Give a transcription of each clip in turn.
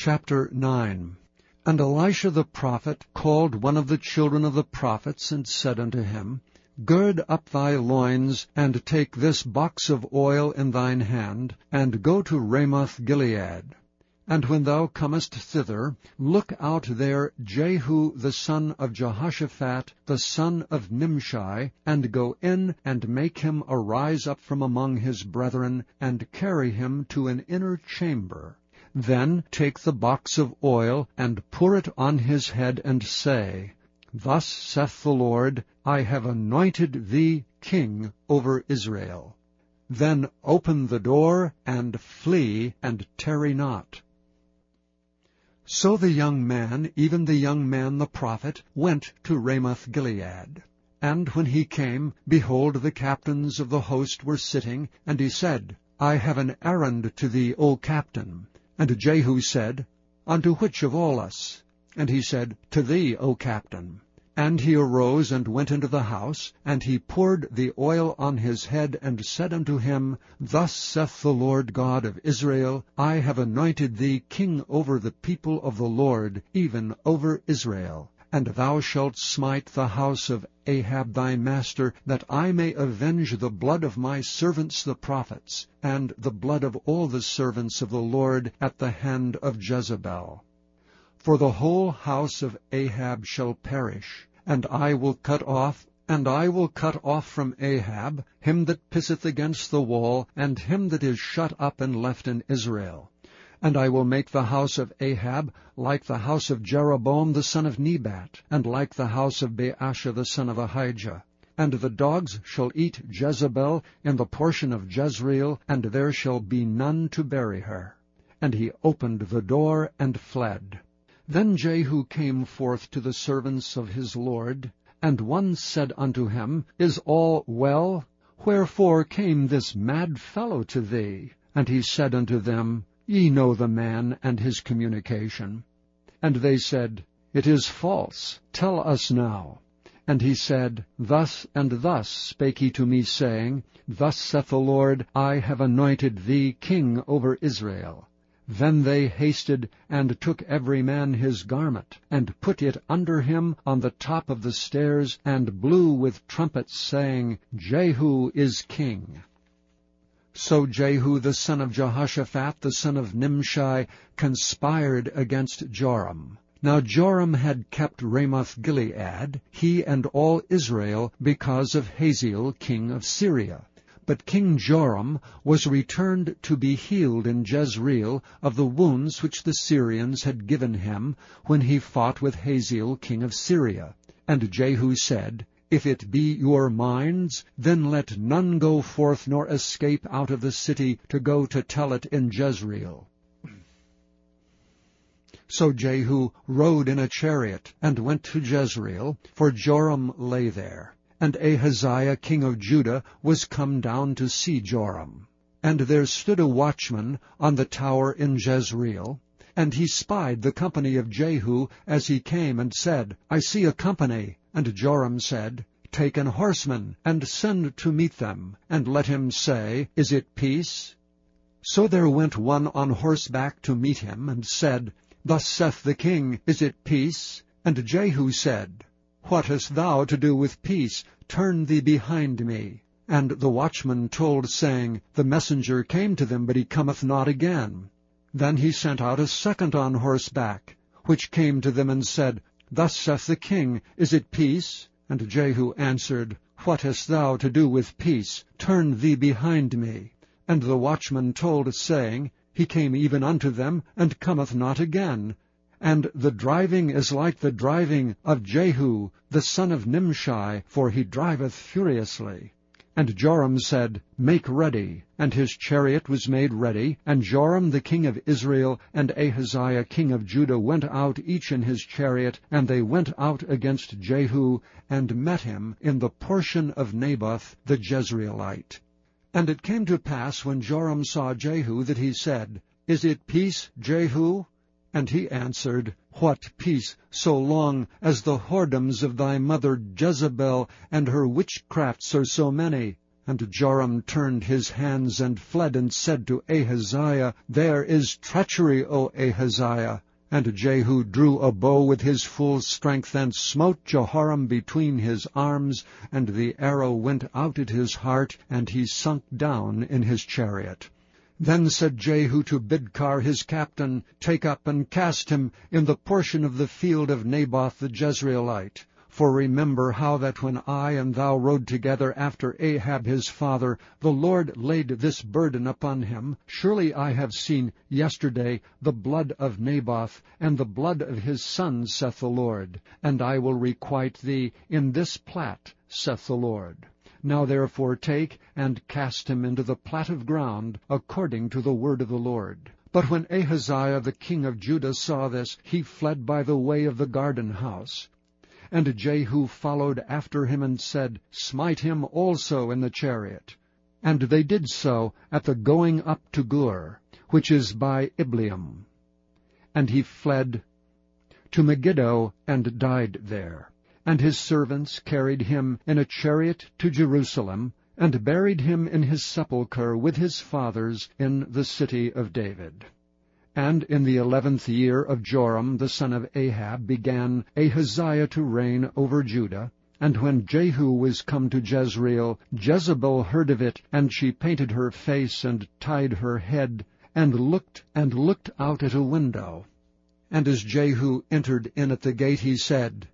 Chapter 9 And Elisha the prophet called one of the children of the prophets, and said unto him, Gird up thy loins, and take this box of oil in thine hand, and go to Ramoth Gilead. And when thou comest thither, look out there Jehu the son of Jehoshaphat, the son of Nimshi, and go in and make him arise up from among his brethren, and carry him to an inner chamber. Then take the box of oil, and pour it on his head, and say, Thus saith the Lord, I have anointed thee king over Israel. Then open the door, and flee, and tarry not. So the young man, even the young man the prophet, went to Ramoth Gilead. And when he came, behold, the captains of the host were sitting, and he said, I have an errand to thee, O captain. And Jehu said, Unto which of all us? And he said, To thee, O captain. And he arose and went into the house, and he poured the oil on his head, and said unto him, Thus saith the Lord God of Israel, I have anointed thee king over the people of the Lord, even over Israel. And thou shalt smite the house of Ahab thy master, that I may avenge the blood of my servants the prophets, and the blood of all the servants of the Lord at the hand of Jezebel. For the whole house of Ahab shall perish, and I will cut off, and I will cut off from Ahab him that pisseth against the wall, and him that is shut up and left in Israel. And I will make the house of Ahab like the house of Jeroboam the son of Nebat, and like the house of Baasha the son of Ahijah. And the dogs shall eat Jezebel in the portion of Jezreel, and there shall be none to bury her. And he opened the door and fled. Then Jehu came forth to the servants of his lord, and one said unto him, Is all well? Wherefore came this mad fellow to thee? And he said unto them, Ye know the man and his communication. And they said, It is false. Tell us now. And he said, Thus and thus spake he to me, saying, Thus saith the Lord, I have anointed thee king over Israel. Then they hasted, and took every man his garment, and put it under him on the top of the stairs, and blew with trumpets, saying, Jehu is king. So Jehu the son of Jehoshaphat, the son of Nimshi, conspired against Joram. Now Joram had kept Ramoth Gilead, he and all Israel, because of Hazael king of Syria. But King Joram was returned to be healed in Jezreel of the wounds which the Syrians had given him when he fought with Hazael king of Syria. And Jehu said, If it be your minds, then let none go forth nor escape out of the city to go to tell it in Jezreel. So Jehu rode in a chariot, and went to Jezreel, for Joram lay there. And Ahaziah king of Judah was come down to see Joram. And there stood a watchman on the tower in Jezreel, and he spied the company of Jehu as he came, and said, I see a company. And Joram said, Take an horseman, and send to meet them, and let him say, Is it peace? So there went one on horseback to meet him, and said, Thus saith the king, Is it peace? And Jehu said, what hast thou to do with peace? Turn thee behind me. And the watchman told, saying, The messenger came to them, but he cometh not again. Then he sent out a second on horseback, which came to them and said, Thus saith the king, Is it peace? And Jehu answered, What hast thou to do with peace? Turn thee behind me. And the watchman told, saying, He came even unto them, and cometh not again. And the driving is like the driving of Jehu, the son of Nimshi, for he driveth furiously. And Joram said, Make ready. And his chariot was made ready. And Joram the king of Israel and Ahaziah king of Judah went out each in his chariot, and they went out against Jehu, and met him in the portion of Naboth the Jezreelite. And it came to pass, when Joram saw Jehu, that he said, Is it peace, Jehu? And he answered, What peace, so long as the whoredoms of thy mother Jezebel and her witchcrafts are so many? And Joram turned his hands and fled, and said to Ahaziah, There is treachery, O Ahaziah. And Jehu drew a bow with his full strength, and smote Jehoram between his arms, and the arrow went out at his heart, and he sunk down in his chariot. Then said Jehu to Bidkar his captain, Take up and cast him in the portion of the field of Naboth the Jezreelite. For remember how that when I and thou rode together after Ahab his father, the Lord laid this burden upon him. Surely I have seen yesterday the blood of Naboth, and the blood of his sons, saith the Lord. And I will requite thee in this plat, saith the Lord. Now therefore take and cast him into the plat of ground, according to the word of the Lord. But when Ahaziah the king of Judah saw this, he fled by the way of the garden house. And Jehu followed after him and said, Smite him also in the chariot. And they did so at the going up to Gur, which is by Ibleam. And he fled to Megiddo and died there. And his servants carried him in a chariot to Jerusalem, and buried him in his sepulchre with his fathers in the city of David. And in the eleventh year of Joram the son of Ahab began Ahaziah to reign over Judah. And when Jehu was come to Jezreel, Jezebel heard of it, and she painted her face, and tied her head, and looked and looked out at a window. And as Jehu entered in at the gate, he said,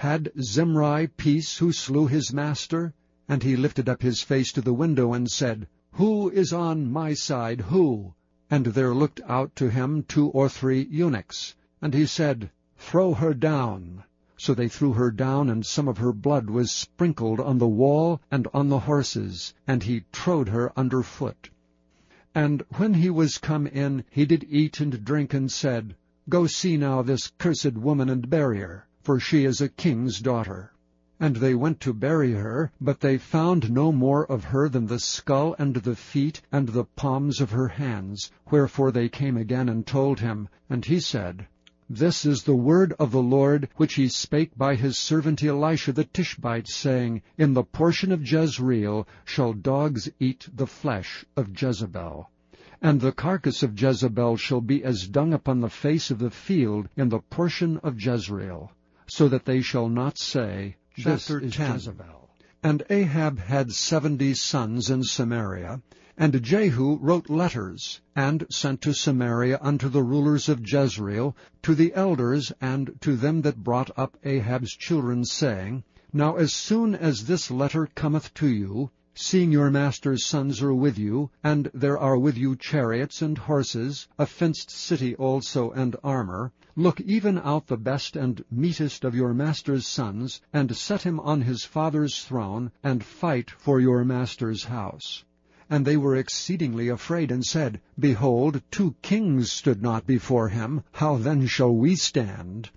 Had Zimri peace who slew his master? And he lifted up his face to the window, and said, Who is on my side, who? And there looked out to him two or three eunuchs. And he said, Throw her down. So they threw her down, and some of her blood was sprinkled on the wall and on the horses, and he trode her under foot. And when he was come in, he did eat and drink, and said, Go see now this cursed woman, and bury her, for she is a king's daughter. And they went to bury her, but they found no more of her than the skull and the feet and the palms of her hands. Wherefore they came again and told him. And he said, This is the word of the Lord, which he spake by his servant Elisha the Tishbite, saying, In the portion of Jezreel shall dogs eat the flesh of Jezebel. And the carcass of Jezebel shall be as dung upon the face of the field in the portion of Jezreel, so that they shall not say, Chapter 10 Jezebel. And Ahab had seventy sons in Samaria, and Jehu wrote letters, and sent to Samaria unto the rulers of Jezreel, to the elders, and to them that brought up Ahab's children, saying, Now as soon as this letter cometh to you, seeing your master's sons are with you, and there are with you chariots and horses, a fenced city also and armor, Look even out the best and meetest of your master's sons, and set him on his father's throne, and fight for your master's house. And they were exceedingly afraid, and said, Behold, two kings stood not before him, how then shall we stand?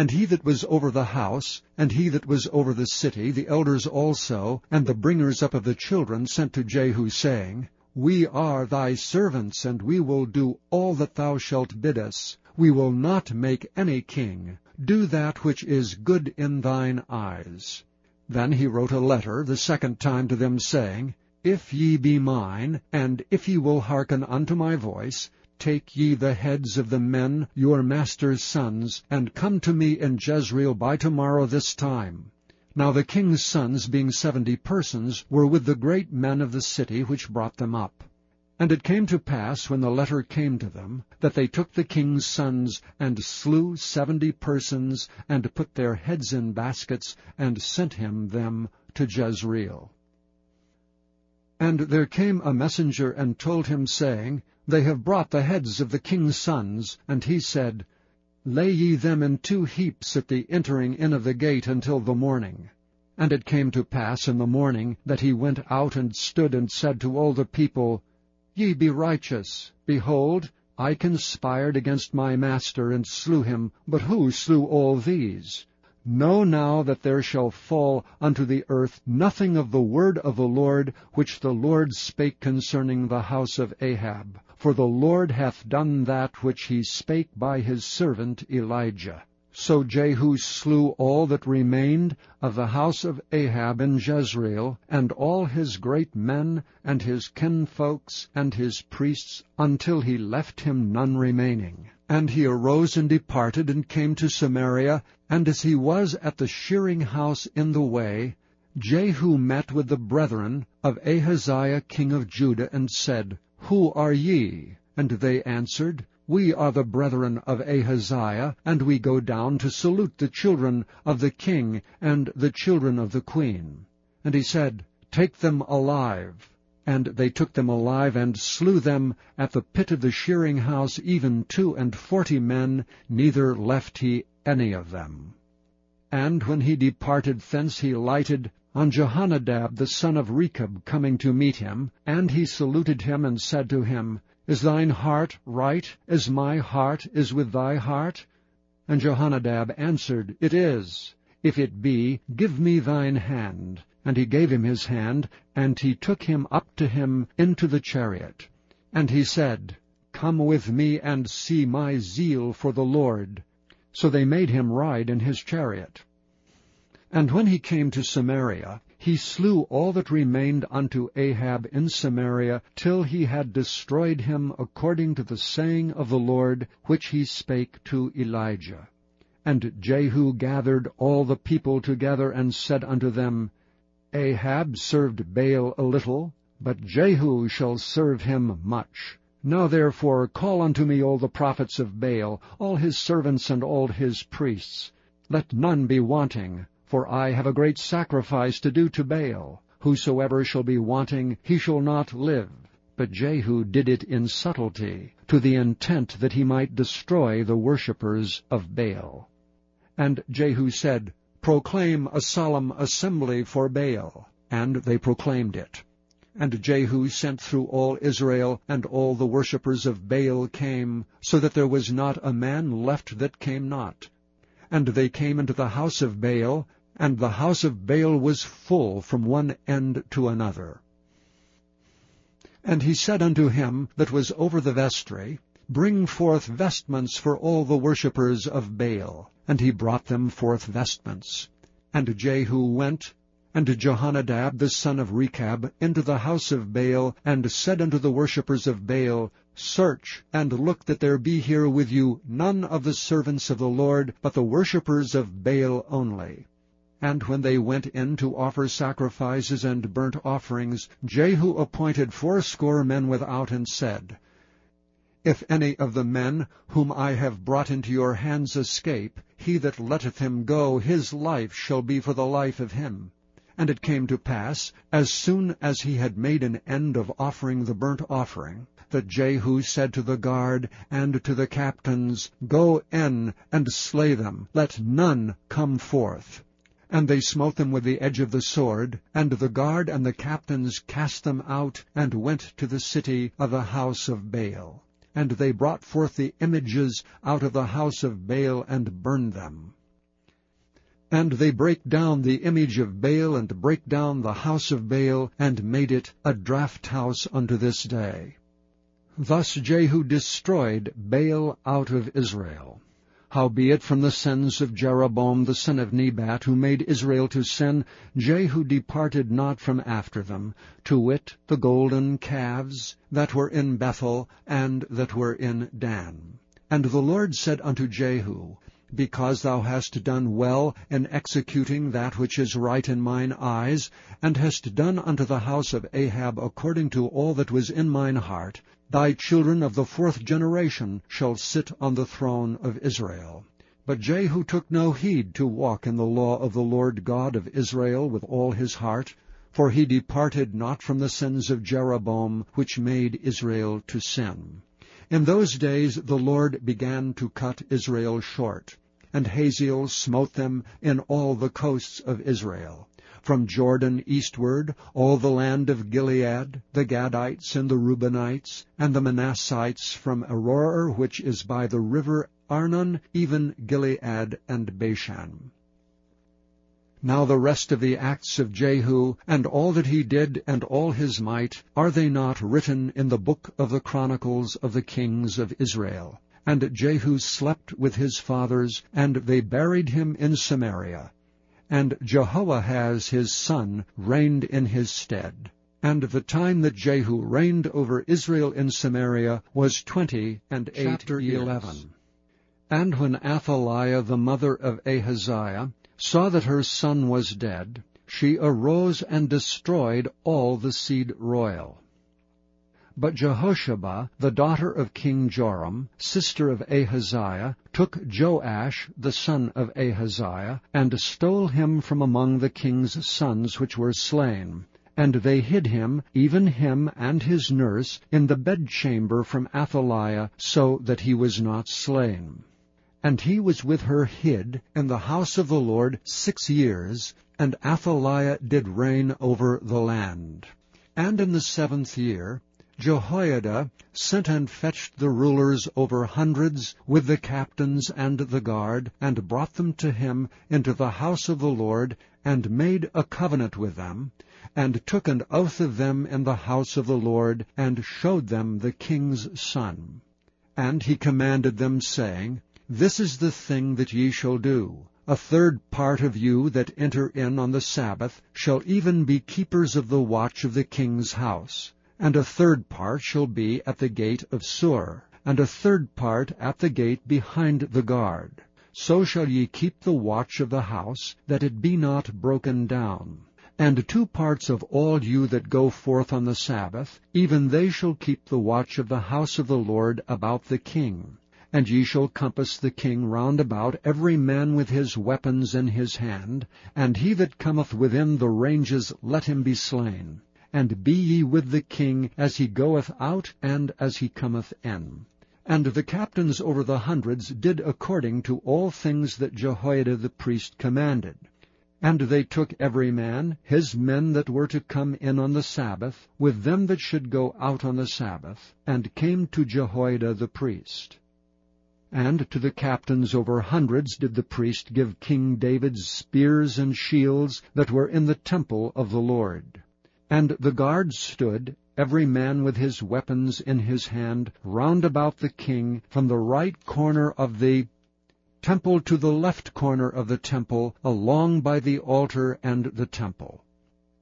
And he that was over the house, and he that was over the city, the elders also, and the bringers up of the children, sent to Jehu, saying, We are thy servants, and we will do all that thou shalt bid us. We will not make any king. Do that which is good in thine eyes. Then he wrote a letter the second time to them, saying, If ye be mine, and if ye will hearken unto my voice, take ye the heads of the men, your master's sons, and come to me in Jezreel by tomorrow this time. Now the king's sons, being seventy persons, were with the great men of the city which brought them up. And it came to pass, when the letter came to them, that they took the king's sons, and slew seventy persons, and put their heads in baskets, and sent him them to Jezreel. And there came a messenger, and told him, saying, They have brought the heads of the king's sons. And he said, Lay ye them in two heaps at the entering in of the gate until the morning. And it came to pass in the morning, that he went out and stood, and said to all the people, Ye be righteous. Behold, I conspired against my master, and slew him. But who slew all these? Know now that there shall fall unto the earth nothing of the word of the Lord, which the Lord spake concerning the house of Ahab. For the Lord hath done that which he spake by his servant Elijah. So Jehu slew all that remained of the house of Ahab in Jezreel, and all his great men, and his kinfolks, and his priests, until he left him none remaining. And he arose and departed, and came to Samaria, and as he was at the shearing house in the way, Jehu met with the brethren of Ahaziah king of Judah, and said, Who are ye? And they answered, we are the brethren of Ahaziah, and we go down to salute the children of the king and the children of the queen. And he said, Take them alive. And they took them alive, and slew them at the pit of the shearing house, even two and forty men, neither left he any of them. And when he departed thence he lighted on Jehonadab the son of Rechab coming to meet him, and he saluted him, and said to him, is thine heart right, as my heart is with thy heart? And Jehonadab answered, It is. If it be, give me thine hand. And he gave him his hand, and he took him up to him into the chariot. And he said, Come with me and see my zeal for the Lord. So they made him ride in his chariot. And when he came to Samaria, he slew all that remained unto Ahab in Samaria, till he had destroyed him according to the saying of the Lord, which he spake to Elijah. And Jehu gathered all the people together, and said unto them, Ahab served Baal a little, but Jehu shall serve him much. Now therefore call unto me all the prophets of Baal, all his servants and all his priests. Let none be wanting, for I have a great sacrifice to do to Baal. Whosoever shall be wanting, he shall not live. But Jehu did it in subtlety, to the intent that he might destroy the worshippers of Baal. And Jehu said, Proclaim a solemn assembly for Baal. And they proclaimed it. And Jehu sent through all Israel, and all the worshippers of Baal came, so that there was not a man left that came not. And they came into the house of Baal, and the house of Baal was full from one end to another. And he said unto him that was over the vestry, Bring forth vestments for all the worshippers of Baal. And he brought them forth vestments. And Jehu went, and Jehonadab the son of Rechab, into the house of Baal, and said unto the worshippers of Baal, Search, and look that there be here with you none of the servants of the Lord, but the worshippers of Baal only. And when they went in to offer sacrifices and burnt offerings, Jehu appointed fourscore men without, and said, If any of the men whom I have brought into your hands escape, he that letteth him go, his life shall be for the life of him. And it came to pass, as soon as he had made an end of offering the burnt offering, that Jehu said to the guard and to the captains, Go in and slay them, let none come forth. And they smote them with the edge of the sword, and the guard and the captains cast them out, and went to the city of the house of Baal. And they brought forth the images out of the house of Baal, and burned them. And they brake down the image of Baal, and brake down the house of Baal, and made it a draught house unto this day. Thus Jehu destroyed Baal out of Israel. Howbeit from the sins of Jeroboam the son of Nebat, who made Israel to sin, Jehu departed not from after them, to wit, the golden calves that were in Bethel, and that were in Dan. And the Lord said unto Jehu, Because thou hast done well in executing that which is right in mine eyes, and hast done unto the house of Ahab according to all that was in mine heart, Thy children of the fourth generation shall sit on the throne of Israel. But Jehu took no heed to walk in the law of the Lord God of Israel with all his heart, for he departed not from the sins of Jeroboam, which made Israel to sin. In those days the Lord began to cut Israel short, and Hazael smote them in all the coasts of Israel from Jordan eastward, all the land of Gilead, the Gadites and the Reubenites, and the Manassites from Aroer, which is by the river Arnon, even Gilead and Bashan. Now the rest of the acts of Jehu, and all that he did, and all his might, are they not written in the book of the chronicles of the kings of Israel? And Jehu slept with his fathers, and they buried him in Samaria. And Jehoahaz his son reigned in his stead. And the time that Jehu reigned over Israel in Samaria was twenty and eight Chapter years. 11. And when Athaliah the mother of Ahaziah saw that her son was dead, she arose and destroyed all the seed royal. But Jehosheba, the daughter of King Joram, sister of Ahaziah, took Joash, the son of Ahaziah, and stole him from among the king's sons which were slain. And they hid him, even him and his nurse, in the bedchamber from Athaliah, so that he was not slain. And he was with her hid in the house of the Lord six years, and Athaliah did reign over the land. And in the seventh year Jehoiada sent and fetched the rulers over hundreds with the captains and the guard, and brought them to him into the house of the Lord, and made a covenant with them, and took an oath of them in the house of the Lord, and showed them the king's son. And he commanded them, saying, This is the thing that ye shall do. A third part of you that enter in on the Sabbath shall even be keepers of the watch of the king's house. And a third part shall be at the gate of Sur, and a third part at the gate behind the guard. So shall ye keep the watch of the house, that it be not broken down. And two parts of all you that go forth on the Sabbath, even they shall keep the watch of the house of the Lord about the king. And ye shall compass the king round about, every man with his weapons in his hand, and he that cometh within the ranges let him be slain and be ye with the king as he goeth out and as he cometh in. And the captains over the hundreds did according to all things that Jehoiada the priest commanded. And they took every man his men that were to come in on the Sabbath, with them that should go out on the Sabbath, and came to Jehoiada the priest. And to the captains over hundreds did the priest give King David's spears and shields that were in the temple of the Lord. And the guards stood, every man with his weapons in his hand, round about the king, from the right corner of the temple to the left corner of the temple, along by the altar and the temple.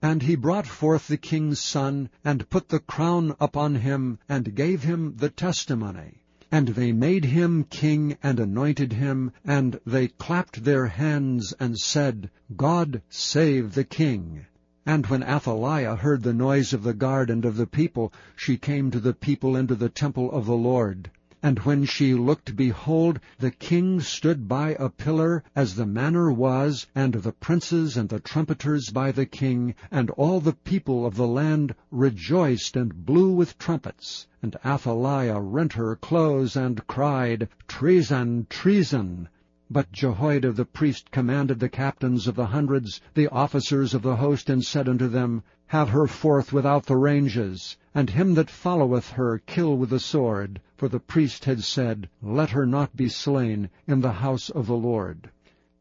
And he brought forth the king's son, and put the crown upon him, and gave him the testimony. And they made him king, and anointed him, and they clapped their hands, and said, God save the king. And when Athaliah heard the noise of the guard and of the people, she came to the people into the temple of the Lord. And when she looked, behold, the king stood by a pillar, as the manner was, and the princes and the trumpeters by the king, and all the people of the land rejoiced and blew with trumpets. And Athaliah rent her clothes and cried, Treason, treason! But Jehoiada the priest commanded the captains of the hundreds, the officers of the host, and said unto them, Have her forth without the ranges, and him that followeth her kill with the sword. For the priest had said, Let her not be slain in the house of the Lord.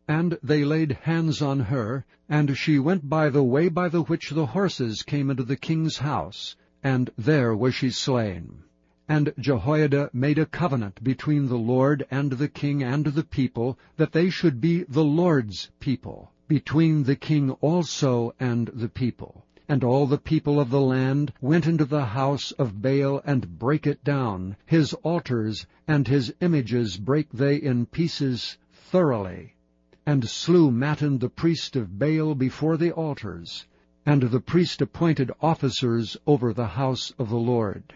And they laid hands on her, and she went by the way by the which the horses came into the king's house, and there was she slain. And Jehoiada made a covenant between the Lord and the king and the people, that they should be the Lord's people, between the king also and the people. And all the people of the land went into the house of Baal and brake it down. His altars and his images brake they in pieces thoroughly, and slew Mattan the priest of Baal before the altars. And the priest appointed officers over the house of the Lord.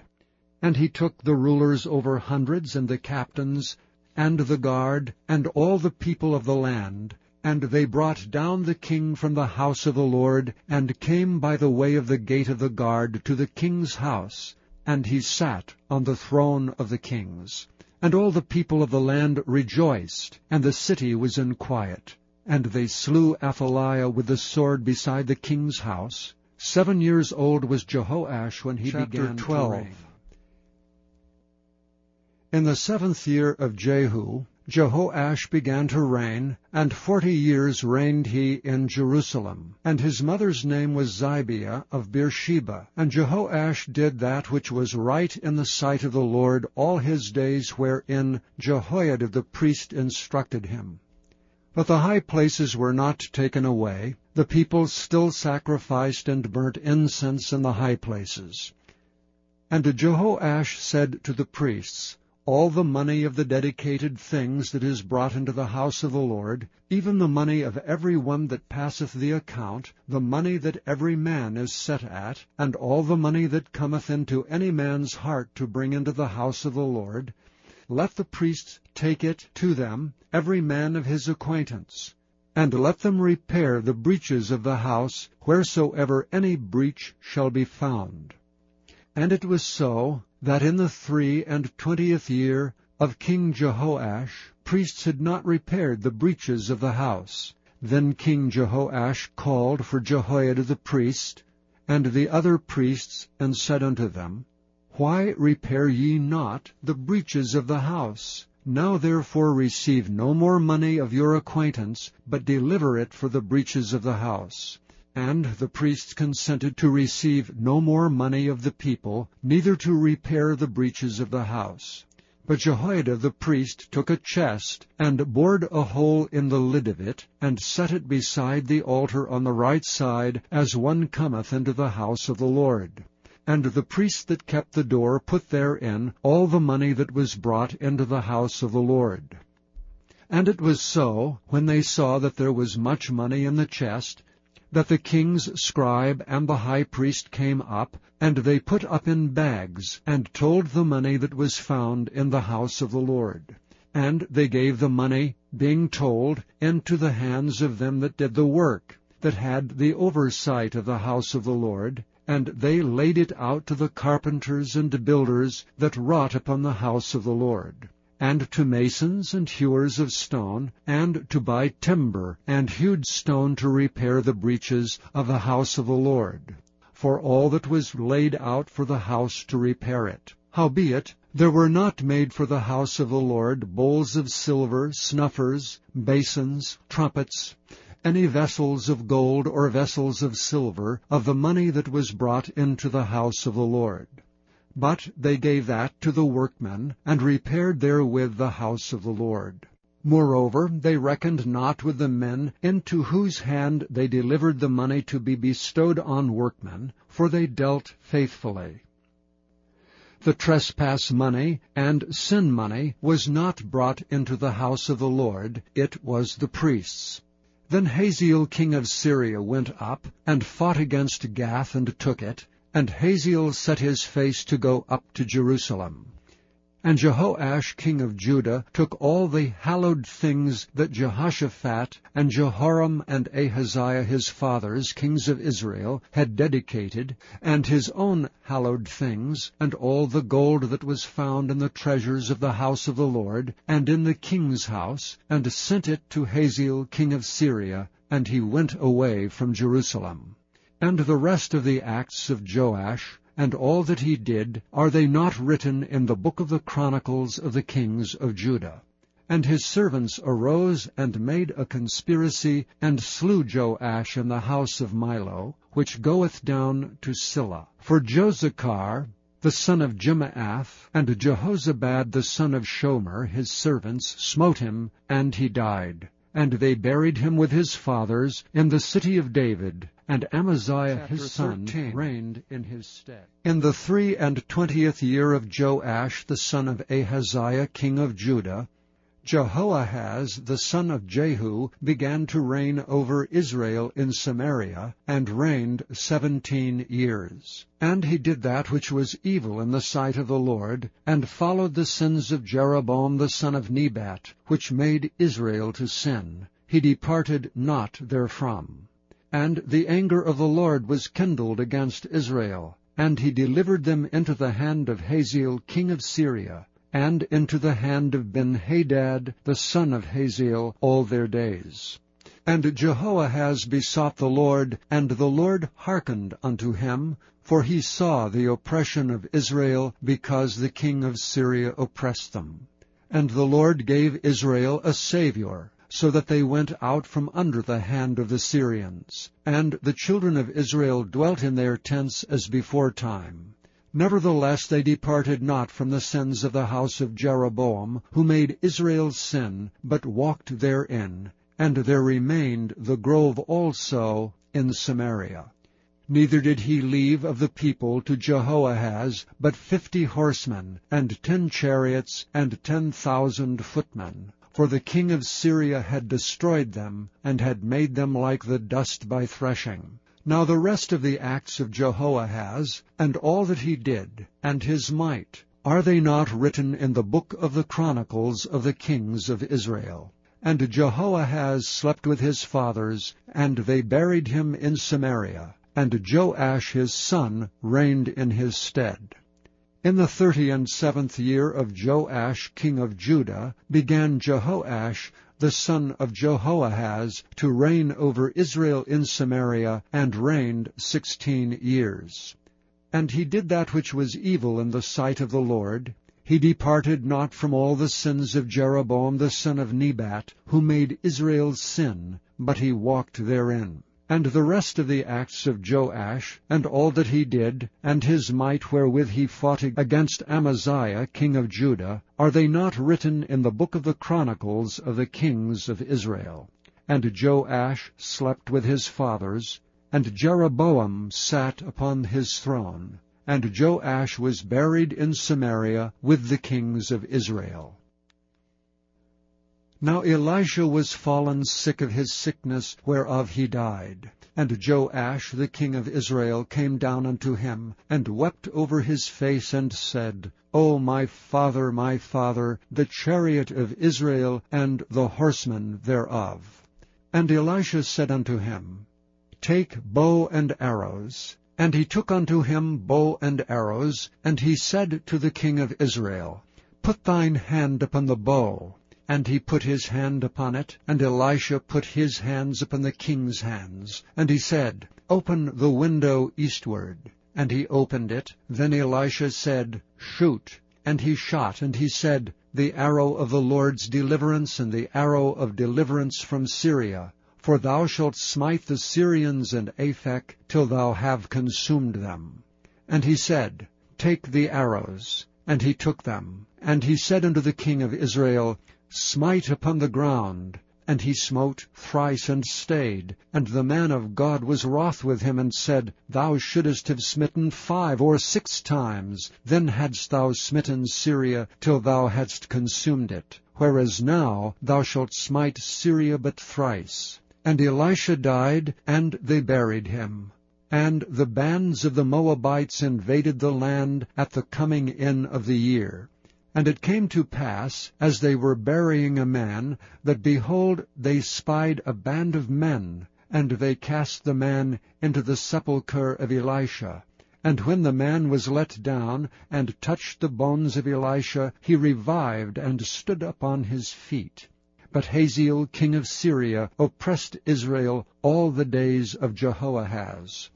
And he took the rulers over hundreds, and the captains, and the guard, and all the people of the land, and they brought down the king from the house of the Lord, and came by the way of the gate of the guard to the king's house, and he sat on the throne of the kings. And all the people of the land rejoiced, and the city was in quiet. And they slew Athaliah with the sword beside the king's house. Seven years old was Jehoash when he Chapter began 12. to reign. In the seventh year of Jehu, Jehoash began to reign, and forty years reigned he in Jerusalem. And his mother's name was Zibiah of Beersheba. And Jehoash did that which was right in the sight of the Lord all his days wherein Jehoiada the priest instructed him. But the high places were not taken away. The people still sacrificed and burnt incense in the high places. And Jehoash said to the priests, all the money of the dedicated things that is brought into the house of the Lord, even the money of every one that passeth the account, the money that every man is set at, and all the money that cometh into any man's heart to bring into the house of the Lord, let the priests take it to them, every man of his acquaintance, and let them repair the breaches of the house, wheresoever any breach shall be found. And it was so, that in the three and twentieth year of King Jehoash priests had not repaired the breaches of the house. Then King Jehoash called for Jehoiada the priest, and the other priests, and said unto them, Why repair ye not the breaches of the house? Now therefore receive no more money of your acquaintance, but deliver it for the breaches of the house. And the priests consented to receive no more money of the people, neither to repair the breaches of the house. But Jehoiada the priest took a chest, and bored a hole in the lid of it, and set it beside the altar on the right side, as one cometh into the house of the Lord. And the priest that kept the door put therein all the money that was brought into the house of the Lord. And it was so, when they saw that there was much money in the chest, that the king's scribe and the high priest came up, and they put up in bags, and told the money that was found in the house of the Lord. And they gave the money, being told, into the hands of them that did the work, that had the oversight of the house of the Lord, and they laid it out to the carpenters and builders that wrought upon the house of the Lord and to masons and hewers of stone, and to buy timber and hewed stone to repair the breaches of the house of the Lord, for all that was laid out for the house to repair it. Howbeit, there were not made for the house of the Lord bowls of silver, snuffers, basins, trumpets, any vessels of gold or vessels of silver, of the money that was brought into the house of the Lord. But they gave that to the workmen, and repaired therewith the house of the Lord. Moreover, they reckoned not with the men into whose hand they delivered the money to be bestowed on workmen, for they dealt faithfully. The trespass money and sin money was not brought into the house of the Lord, it was the priests. Then Hazael king of Syria went up, and fought against Gath, and took it, and Hazael set his face to go up to Jerusalem. And Jehoash king of Judah took all the hallowed things that Jehoshaphat and Jehoram and Ahaziah his fathers, kings of Israel, had dedicated, and his own hallowed things, and all the gold that was found in the treasures of the house of the Lord, and in the king's house, and sent it to Hazael king of Syria, and he went away from Jerusalem. And the rest of the acts of Joash, and all that he did, are they not written in the book of the chronicles of the kings of Judah? And his servants arose and made a conspiracy, and slew Joash in the house of Millo, which goeth down to Silla. For Jozachar, the son of Shimeath, and Jehozabad the son of Shomer, his servants, smote him, and he died. And they buried him with his fathers in the city of David, and Amaziah Chapter his son 13. reigned in his stead. In the three and twentieth year of Joash the son of Ahaziah king of Judah, Jehoahaz the son of Jehu began to reign over Israel in Samaria, and reigned seventeen years. And he did that which was evil in the sight of the Lord, and followed the sins of Jeroboam the son of Nebat, which made Israel to sin. He departed not therefrom. And the anger of the Lord was kindled against Israel, and he delivered them into the hand of Hazael king of Syria, and into the hand of Benhadad the son of Hazael all their days. And Jehoahaz besought the Lord, and the Lord hearkened unto him, for he saw the oppression of Israel, because the king of Syria oppressed them. And the Lord gave Israel a Saviour, so that they went out from under the hand of the Syrians. And the children of Israel dwelt in their tents as beforetime. Nevertheless they departed not from the sins of the house of Jeroboam, who made Israel sin, but walked therein. And there remained the grove also in Samaria. Neither did he leave of the people to Jehoahaz but fifty horsemen, and ten chariots, and ten thousand footmen. For the king of Syria had destroyed them, and had made them like the dust by threshing. Now the rest of the acts of Jehoahaz, and all that he did, and his might, are they not written in the book of the chronicles of the kings of Israel? And Jehoahaz slept with his fathers, and they buried him in Samaria, and Joash his son reigned in his stead. In the thirty and seventh year of Joash king of Judah began Jehoash the son of Jehoahaz, to reign over Israel in Samaria, and reigned sixteen years. And he did that which was evil in the sight of the Lord. He departed not from all the sins of Jeroboam the son of Nebat, who made Israel sin, but he walked therein. And the rest of the acts of Joash, and all that he did, and his might wherewith he fought against Amaziah king of Judah, are they not written in the book of the chronicles of the kings of Israel? And Joash slept with his fathers, and Jeroboam sat upon his throne, and Joash was buried in Samaria with the kings of Israel. Now Elisha was fallen sick of his sickness whereof he died. And Joash the king of Israel came down unto him, and wept over his face, and said, O my father, my father, the chariot of Israel, and the horsemen thereof. And Elisha said unto him, Take bow and arrows. And he took unto him bow and arrows, and he said to the king of Israel, Put thine hand upon the bow. And he put his hand upon it, and Elisha put his hands upon the king's hands. And he said, Open the window eastward. And he opened it. Then Elisha said, Shoot. And he shot, and he said, The arrow of the Lord's deliverance, and the arrow of deliverance from Syria. For thou shalt smite the Syrians and Aphek, till thou have consumed them. And he said, Take the arrows. And he took them. And he said unto the king of Israel, Smite upon the ground. And he smote thrice and stayed. And the man of God was wroth with him, and said, Thou shouldest have smitten five or six times, then hadst thou smitten Syria till thou hadst consumed it. Whereas now thou shalt smite Syria but thrice. And Elisha died, and they buried him. And the bands of the Moabites invaded the land at the coming in of the year. And it came to pass, as they were burying a man, that, behold, they spied a band of men, and they cast the man into the sepulchre of Elisha. And when the man was let down, and touched the bones of Elisha, he revived, and stood up on his feet. But Hazael king of Syria oppressed Israel all the days of Jehoahaz.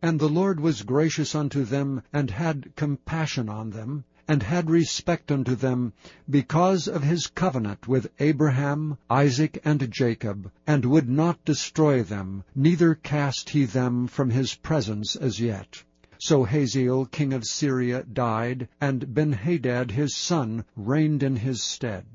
And the Lord was gracious unto them, and had compassion on them, and had respect unto them, because of his covenant with Abraham, Isaac, and Jacob, and would not destroy them, neither cast he them from his presence as yet. So Hazael king of Syria died, and Benhadad his son reigned in his stead.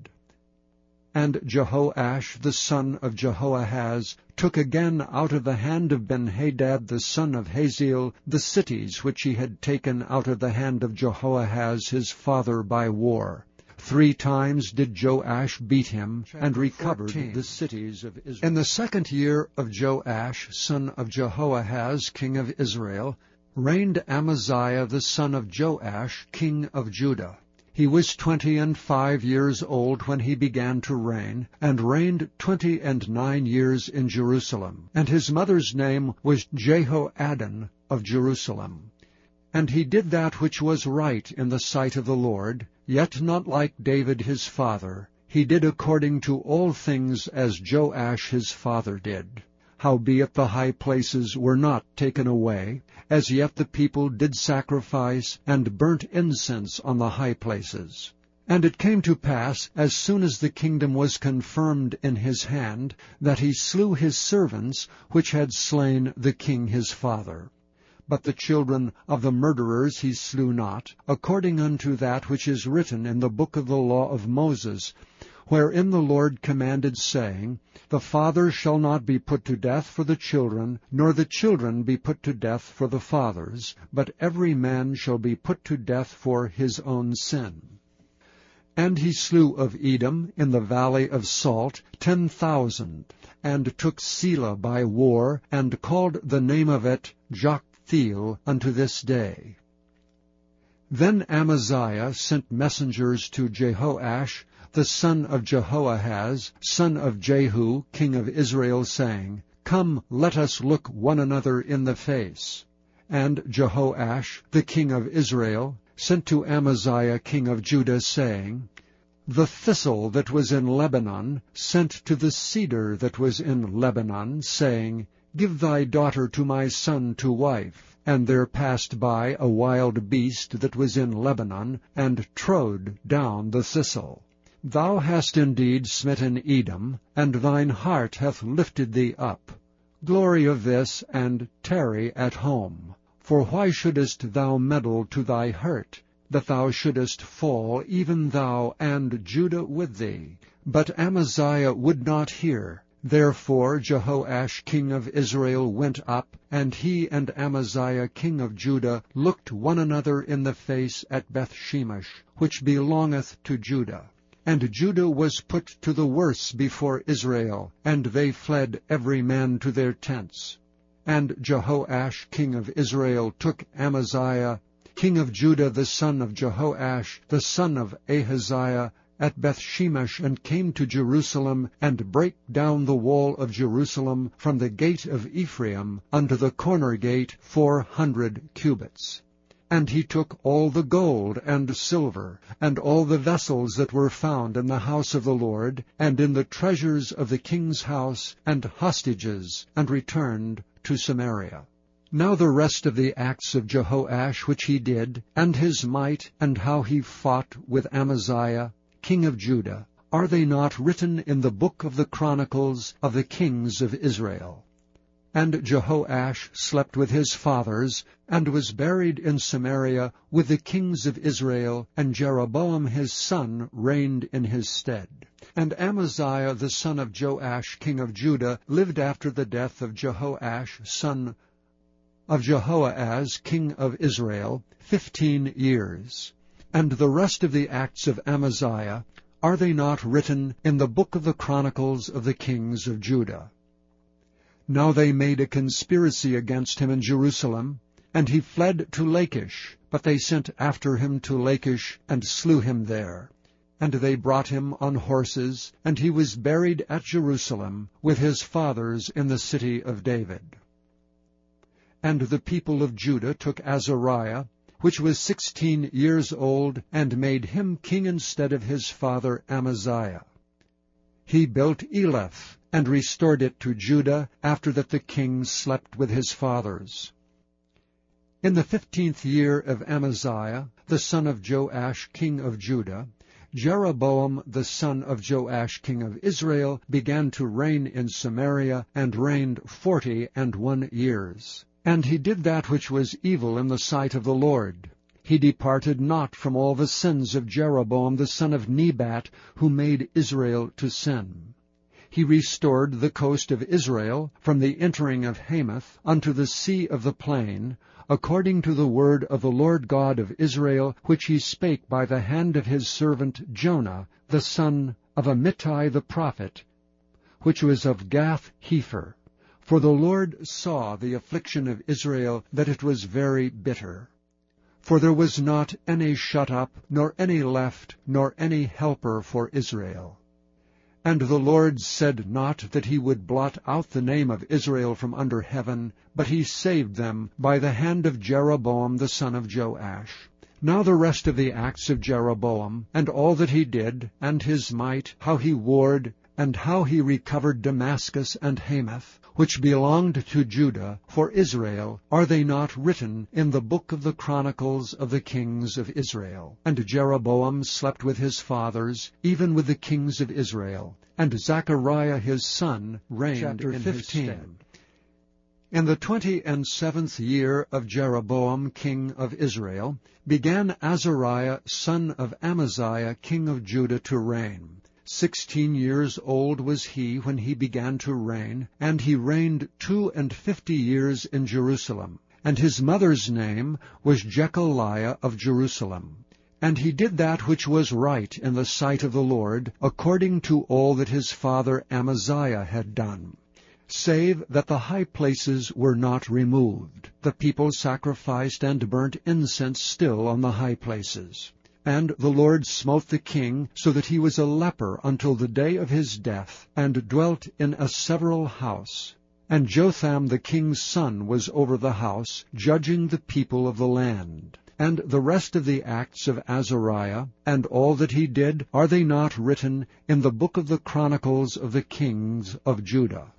And Jehoash the son of Jehoahaz took again out of the hand of Benhadad the son of Hazael the cities which he had taken out of the hand of Jehoahaz his father by war. Three times did Joash beat him, and recovered 14. the cities of Israel. In the second year of Joash, son of Jehoahaz, king of Israel, reigned Amaziah the son of Joash, king of Judah. He was twenty and five years old when he began to reign, and reigned twenty and nine years in Jerusalem. And his mother's name was Jehoaddan of Jerusalem. And he did that which was right in the sight of the Lord, yet not like David his father. He did according to all things as Joash his father did. Howbeit the high places were not taken away, as yet the people did sacrifice and burnt incense on the high places. And it came to pass, as soon as the kingdom was confirmed in his hand, that he slew his servants, which had slain the king his father. But the children of the murderers he slew not, according unto that which is written in the book of the law of Moses, wherein the Lord commanded, saying, The father shall not be put to death for the children, nor the children be put to death for the fathers, but every man shall be put to death for his own sin. And he slew of Edom, in the valley of Salt, ten thousand, and took Selah by war, and called the name of it Joktheel unto this day. Then Amaziah sent messengers to Jehoash, the son of Jehoahaz, son of Jehu, king of Israel, saying, Come, let us look one another in the face. And Jehoash, the king of Israel, sent to Amaziah, king of Judah, saying, The thistle that was in Lebanon sent to the cedar that was in Lebanon, saying, Give thy daughter to my son to wife. And there passed by a wild beast that was in Lebanon, and trode down the thistle. Thou hast indeed smitten Edom, and thine heart hath lifted thee up. Glory of this, and tarry at home. For why shouldest thou meddle to thy hurt, that thou shouldest fall, even thou and Judah with thee? But Amaziah would not hear, Therefore Jehoash king of Israel went up, and he and Amaziah king of Judah looked one another in the face at Bethshemesh, which belongeth to Judah. And Judah was put to the worse before Israel, and they fled every man to their tents. And Jehoash king of Israel took Amaziah king of Judah the son of Jehoash, the son of Ahaziah, at Bethshemesh, and came to Jerusalem, and brake down the wall of Jerusalem from the gate of Ephraim unto the corner gate four hundred cubits. And he took all the gold and silver, and all the vessels that were found in the house of the Lord, and in the treasures of the king's house, and hostages, and returned to Samaria. Now the rest of the acts of Jehoash which he did, and his might, and how he fought with Amaziah, king of Judah, are they not written in the book of the Chronicles of the kings of Israel? And Jehoash slept with his fathers, and was buried in Samaria with the kings of Israel, and Jeroboam his son reigned in his stead. And Amaziah the son of Joash king of Judah lived after the death of Jehoash son of Jehoahaz king of Israel fifteen years. And the rest of the acts of Amaziah, are they not written in the book of the Chronicles of the kings of Judah? Now they made a conspiracy against him in Jerusalem, and he fled to Lachish, but they sent after him to Lachish, and slew him there. And they brought him on horses, and he was buried at Jerusalem with his fathers in the city of David. And the people of Judah took Azariah, which was sixteen years old, and made him king instead of his father Amaziah. He built Elath, and restored it to Judah, after that the king slept with his fathers. In the fifteenth year of Amaziah, the son of Joash king of Judah, Jeroboam the son of Joash king of Israel began to reign in Samaria, and reigned forty and one years. And he did that which was evil in the sight of the Lord. He departed not from all the sins of Jeroboam the son of Nebat, who made Israel to sin. He restored the coast of Israel from the entering of Hamath unto the sea of the plain, according to the word of the Lord God of Israel, which he spake by the hand of his servant Jonah, the son of Amittai the prophet, which was of Gath Hepher. For the Lord saw the affliction of Israel, that it was very bitter. For there was not any shut up, nor any left, nor any helper for Israel. And the Lord said not that he would blot out the name of Israel from under heaven, but he saved them by the hand of Jeroboam the son of Joash. Now the rest of the acts of Jeroboam, and all that he did, and his might, how he warred, and how he recovered Damascus and Hamath, which belonged to Judah for Israel, are they not written in the book of the chronicles of the kings of Israel? And Jeroboam slept with his fathers, even with the kings of Israel, and Zechariah his son reigned Chapter in 15. his stead. In the twenty and seventh year of Jeroboam king of Israel began Azariah son of Amaziah king of Judah to reign. Sixteen years old was he when he began to reign, and he reigned two and fifty years in Jerusalem. And his mother's name was Jecholiah of Jerusalem. And he did that which was right in the sight of the Lord, according to all that his father Amaziah had done save that the high places were not removed. The people sacrificed and burnt incense still on the high places. And the Lord smote the king, so that he was a leper until the day of his death, and dwelt in a several house. And Jotham the king's son was over the house, judging the people of the land. And the rest of the acts of Azariah, and all that he did, are they not written in the book of the chronicles of the kings of Judah?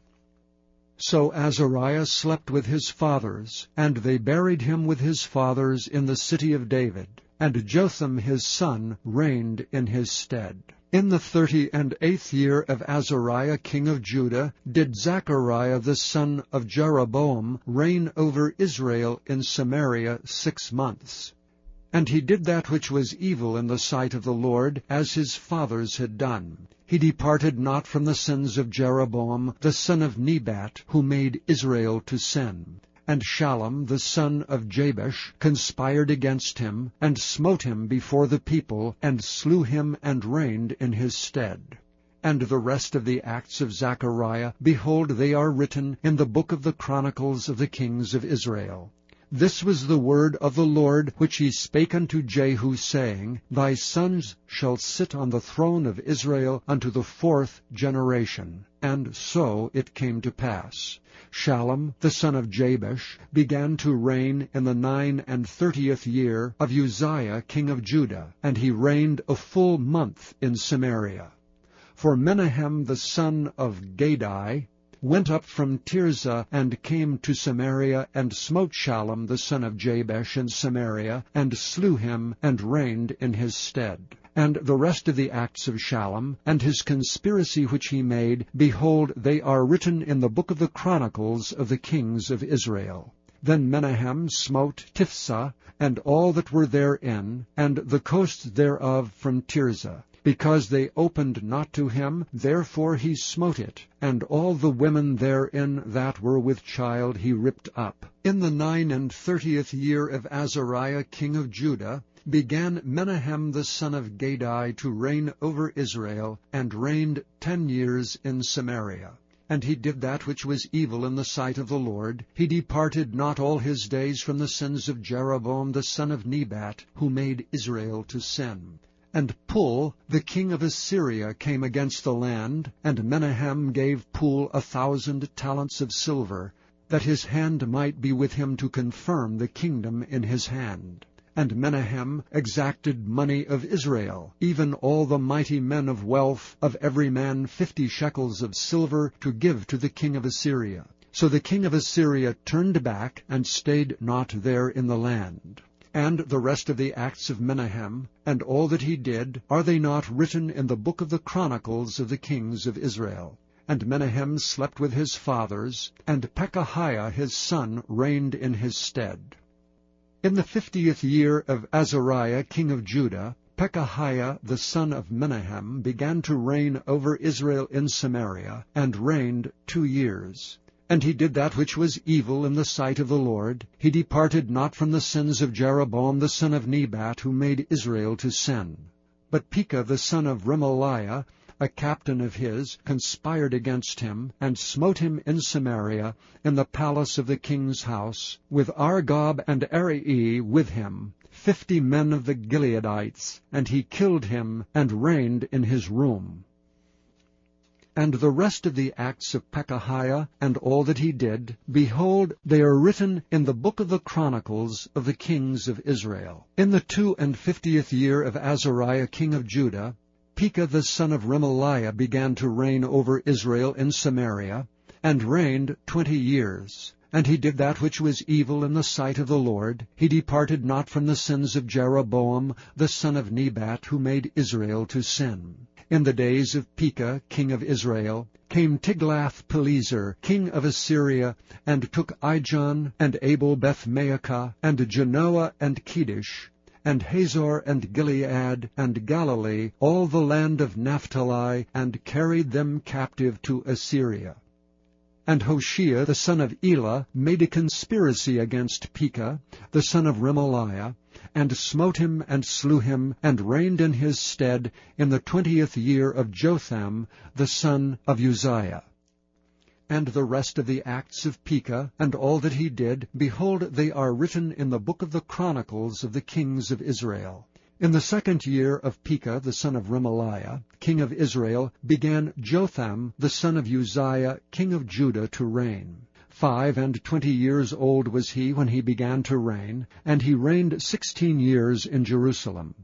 So Azariah slept with his fathers, and they buried him with his fathers in the city of David. And Jotham his son reigned in his stead. In the thirty and eighth year of Azariah king of Judah did Zechariah the son of Jeroboam reign over Israel in Samaria six months. And he did that which was evil in the sight of the Lord, as his fathers had done. He departed not from the sins of Jeroboam the son of Nebat, who made Israel to sin. And Shallum the son of Jabesh conspired against him, and smote him before the people, and slew him, and reigned in his stead. And the rest of the acts of Zechariah, behold, they are written in the book of the chronicles of the kings of Israel. This was the word of the Lord which he spake unto Jehu, saying, Thy sons shall sit on the throne of Israel unto the fourth generation. And so it came to pass. Shallum, the son of Jabesh, began to reign in the nine and thirtieth year of Uzziah king of Judah, and he reigned a full month in Samaria. For Menahem the son of Gadi went up from Tirzah and came to Samaria, and smote Shallum the son of Jabesh in Samaria, and slew him, and reigned in his stead. And the rest of the acts of Shallum, and his conspiracy which he made, behold, they are written in the book of the chronicles of the kings of Israel. Then Menahem smote Tiphsah, and all that were therein, and the coasts thereof from Tirzah. Because they opened not to him, therefore he smote it, and all the women therein that were with child he ripped up. In the nine and thirtieth year of Azariah king of Judah, began Menahem the son of Gadi to reign over Israel, and reigned ten years in Samaria. And he did that which was evil in the sight of the Lord. He departed not all his days from the sins of Jeroboam the son of Nebat, who made Israel to sin. And Pul, the king of Assyria, came against the land, and Menahem gave Pul a thousand talents of silver, that his hand might be with him to confirm the kingdom in his hand. And Menahem exacted money of Israel, even all the mighty men of wealth, of every man fifty shekels of silver, to give to the king of Assyria. So the king of Assyria turned back, and stayed not there in the land. And the rest of the acts of Menahem, and all that he did, are they not written in the book of the chronicles of the kings of Israel? And Menahem slept with his fathers, and Pekahiah his son reigned in his stead. In the fiftieth year of Azariah king of Judah, Pekahiah the son of Menahem began to reign over Israel in Samaria, and reigned two years. And he did that which was evil in the sight of the Lord. He departed not from the sins of Jeroboam the son of Nebat, who made Israel to sin. But Pekah the son of Remaliah, a captain of his, conspired against him, and smote him in Samaria, in the palace of the king's house, with Argob and Arieh with him, fifty men of the Gileadites, and he killed him, and reigned in his room. And the rest of the acts of Pekahiah, and all that he did, behold, they are written in the book of the chronicles of the kings of Israel. In the two and fiftieth year of Azariah king of Judah, Pekah the son of Remaliah began to reign over Israel in Samaria, and reigned twenty years. And he did that which was evil in the sight of the Lord. He departed not from the sins of Jeroboam, the son of Nebat, who made Israel to sin. In the days of Pekah, king of Israel, came Tiglath-Pileser, king of Assyria, and took Ijon, and Abel Beth-Maachah, and Janoah, and Kedesh, and Hazor, and Gilead, and Galilee, all the land of Naphtali, and carried them captive to Assyria. And Hoshea the son of Elah made a conspiracy against Pekah, the son of Remaliah, and smote him and slew him, and reigned in his stead in the twentieth year of Jotham the son of Uzziah. And the rest of the acts of Pekah, and all that he did, behold, they are written in the book of the Chronicles of the kings of Israel. In the second year of Pekah the son of Remaliah, king of Israel, began Jotham the son of Uzziah, king of Judah, to reign. Five and twenty years old was he when he began to reign, and he reigned sixteen years in Jerusalem.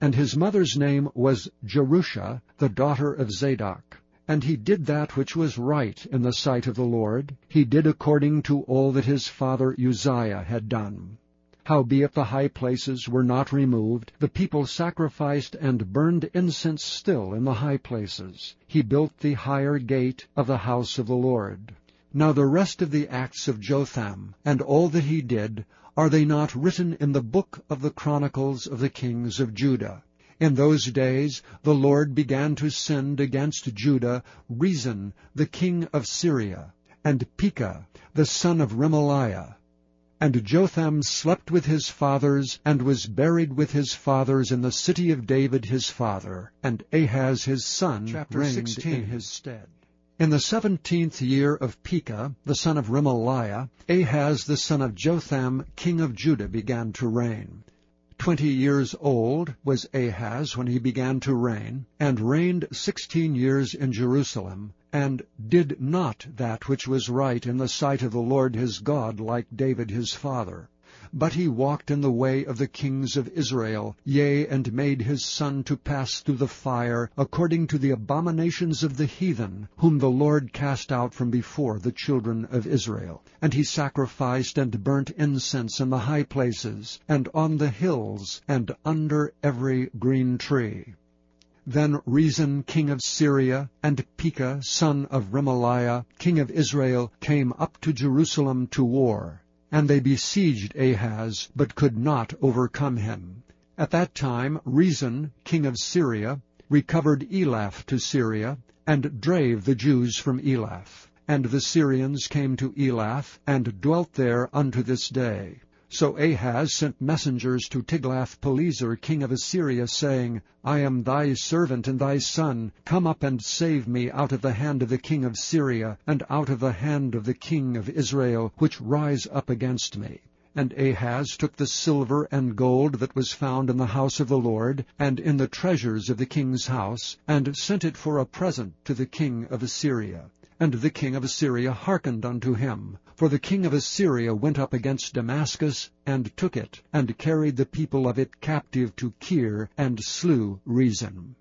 And his mother's name was Jerusha, the daughter of Zadok. And he did that which was right in the sight of the Lord. He did according to all that his father Uzziah had done. Howbeit the high places were not removed, the people sacrificed and burned incense still in the high places. He built the higher gate of the house of the Lord. Now the rest of the acts of Jotham, and all that he did, are they not written in the book of the chronicles of the kings of Judah? In those days the Lord began to send against Judah Rezin the king of Syria, and Pekah the son of Remaliah. And Jotham slept with his fathers, and was buried with his fathers in the city of David his father, and Ahaz his son Chapter reigned 16. in his stead. In the seventeenth year of Pekah, the son of Remaliah, Ahaz the son of Jotham, king of Judah, began to reign. Twenty years old was Ahaz when he began to reign, and reigned sixteen years in Jerusalem, and did not that which was right in the sight of the Lord his God like David his father. But he walked in the way of the kings of Israel, yea, and made his son to pass through the fire, according to the abominations of the heathen, whom the Lord cast out from before the children of Israel. And he sacrificed and burnt incense in the high places, and on the hills, and under every green tree. Then Rezin king of Syria, and Pekah son of Remaliah king of Israel, came up to Jerusalem to war. And they besieged Ahaz, but could not overcome him. At that time Rezin, king of Syria, recovered Elath to Syria, and drave the Jews from Elath. And the Syrians came to Elath, and dwelt there unto this day. So Ahaz sent messengers to Tiglath-Pileser king of Assyria, saying, I am thy servant and thy son. Come up and save me out of the hand of the king of Syria, and out of the hand of the king of Israel, which rise up against me. And Ahaz took the silver and gold that was found in the house of the Lord, and in the treasures of the king's house, and sent it for a present to the king of Assyria. And the king of Assyria hearkened unto him. For the king of Assyria went up against Damascus, and took it, and carried the people of it captive to Kir, and slew Rezin.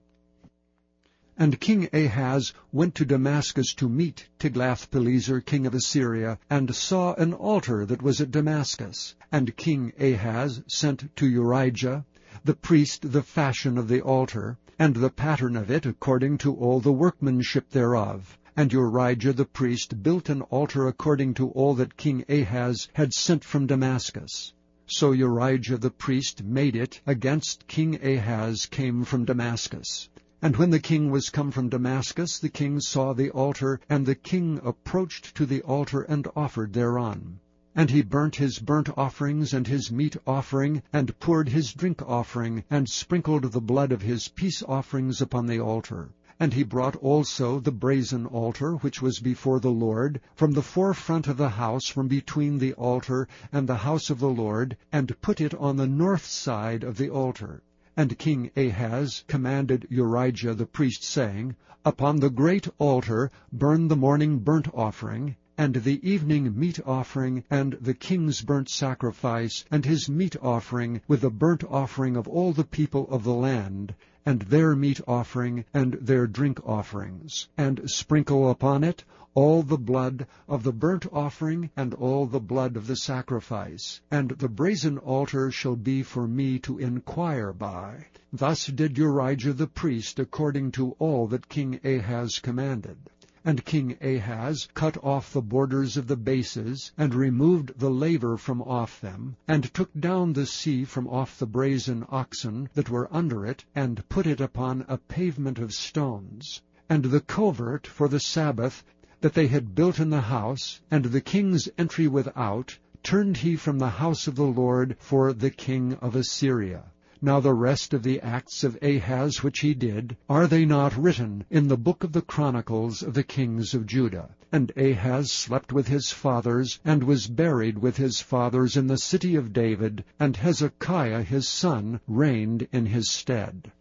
And King Ahaz went to Damascus to meet Tiglath-Pileser king of Assyria, and saw an altar that was at Damascus. And King Ahaz sent to Urijah, the priest, the fashion of the altar, and the pattern of it according to all the workmanship thereof. And Urijah the priest built an altar according to all that King Ahaz had sent from Damascus. So Urijah the priest made it against King Ahaz came from Damascus. And when the king was come from Damascus, the king saw the altar, and the king approached to the altar and offered thereon. And he burnt his burnt offerings and his meat offering, and poured his drink offering, and sprinkled the blood of his peace offerings upon the altar. And he brought also the brazen altar which was before the Lord, from the forefront of the house, from between the altar and the house of the Lord, and put it on the north side of the altar. And King Ahaz commanded Urijah the priest, saying, Upon the great altar burn the morning burnt offering, and the evening meat offering, and the king's burnt sacrifice, and his meat offering, with the burnt offering of all the people of the land, and their meat offering, and their drink offerings, and sprinkle upon it all the blood of the burnt offering, and all the blood of the sacrifice. And the brazen altar shall be for me to inquire by. Thus did Urijah the priest according to all that King Ahaz commanded. And King Ahaz cut off the borders of the bases, and removed the laver from off them, and took down the sea from off the brazen oxen that were under it, and put it upon a pavement of stones. And the covert for the Sabbath that they had built in the house, and the king's entry without, turned he from the house of the Lord for the king of Assyria. Now the rest of the acts of Ahaz which he did, are they not written in the book of the chronicles of the kings of Judah? And Ahaz slept with his fathers, and was buried with his fathers in the city of David, and Hezekiah his son reigned in his stead.